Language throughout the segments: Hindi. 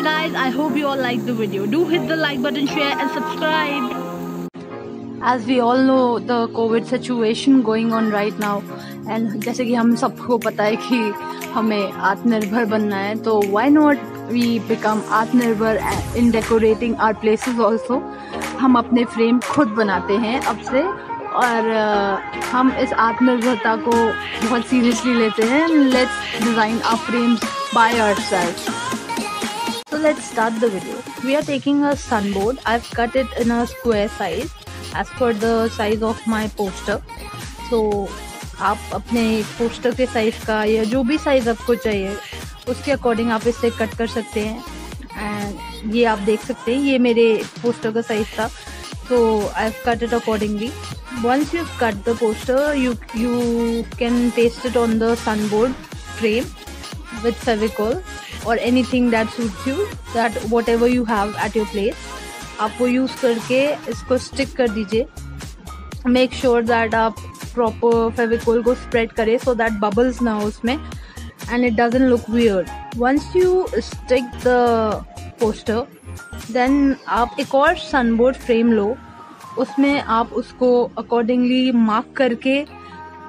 Hey guys, I hope you all liked the video. Do hit the like button, share and subscribe. As we all know the COVID situation going on right now and जैसे कि हम सबको पता है कि हमें आत्मनिर्भर बनना है तो why not we become आत्मनिर्भर in decorating our places also हम अपने फ्रेम खुद बनाते हैं अब से और हम इस आत्मनिर्भरता को बहुत सीरियसली लेते हैं let's design our frames by ourself So, let's start the video. We are taking a sunboard. I've cut it in a square size as per the size of my poster. So, आप अपने पोस्टर के साइज़ का या जो भी साइज़ आपको चाहिए, उसके अकॉर्डिंग आप इसे कट कर सकते हैं एंड ये आप देख सकते हैं, ये मेरे पोस्टर का साइज़ था तो I have cut it accordingly once you cut the poster you you can paste it on the sunboard frame with सर्विकॉल or anything that you that that ever you have at your place आप वो यूज़ करके इसको स्टिक कर दीजिए। मेक श्योर दैट आप प्रॉपर फेविकोल को स्प्रेड करें सो दैट बबल्स ना हो उसमें। And it doesn't look weird once you stick the poster then आप एक और सनबोर्ड फ्रेम लो। उसमें आप उसको अकॉर्डिंगली मार्क करके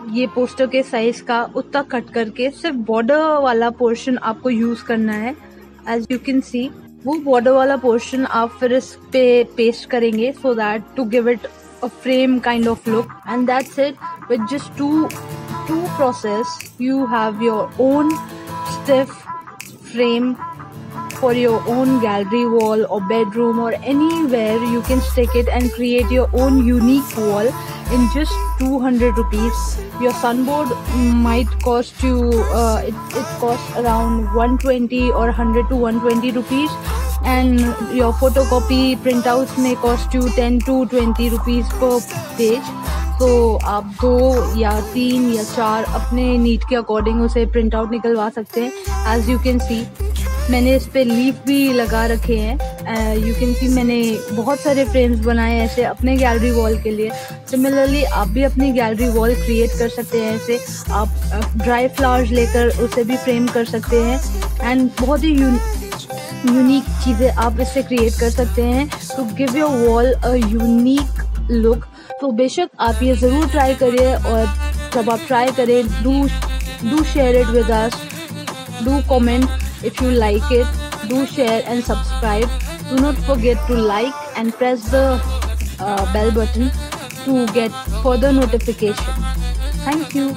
ये पोस्टर के साइज़ का उतना कट करके सिर्फ़ बॉर्डर वाला पोर्शन आपको यूज़ करना है। एज यू कैन सी वो बॉर्डर वाला पोर्शन आप फिर इस पे पेस्ट करेंगे so that to give it a frame kind of look and that's it with just two two process you have your own stiff frame for your own gallery wall or bedroom or anywhere you can stick it and create your own unique wall in just 200 rupees your sunboard might cost you uh, it, it costs around 120 or 100 to 120 rupees and your photocopy printouts may cost you 10 to 20 rupees per page तो आप दो या तीन या चार अपने नीड के अकॉर्डिंग उसे प्रिंट आउट निकलवा सकते हैं एज यू कैन सी मैंने इस पे लीफ भी लगा रखे हैं। यू कैन सी मैंने बहुत सारे फ्रेम्स बनाए हैं ऐसे अपने गैलरी वॉल के लिए। सिमिलरली आप भी अपनी गैलरी वॉल क्रिएट कर सकते हैं ऐसे। आप ड्राई फ्लावर्स लेकर उसे भी फ्रेम कर सकते हैं। एंड बहुत ही यूनिक चीज़ें आप इससे क्रिएट कर सकते हैं। To give your wall a unique look तो बेशक आप ये ज़रूर ट्राई करिए और जब आप ट्राई करें do do share it with us do comment if you like it do share and subscribe. Do not forget to like and press the uh, bell button to get further notification. Thank you